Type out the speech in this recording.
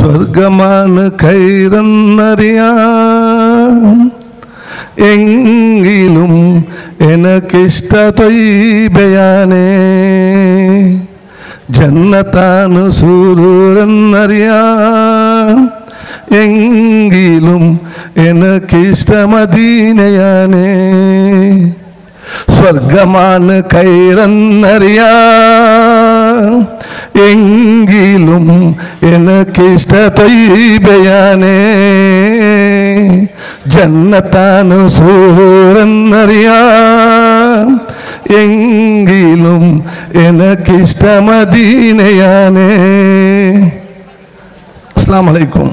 സ്വർഗമാണ് കൈറന്നറിയാം എങ്കിലും എനക്കിഷ്ട തൊയ്ബയാനേ ജന്നത്താണ് സൂരൂരെന്നറിയാം എങ്കിലും എനക്കിഷ്ടമദീനയാനേ സ്വർഗമാണ് കൈറന്നറിയാം എങ്കിലും എനക്കിഷ്ട തൊയ്ബയാനേ ജന്നത്താണ് സൂരെന്നറിയാം എങ്കിലും എനക്കിഷ്ട മദീനയാനേ അസ്സാം വലൈക്കും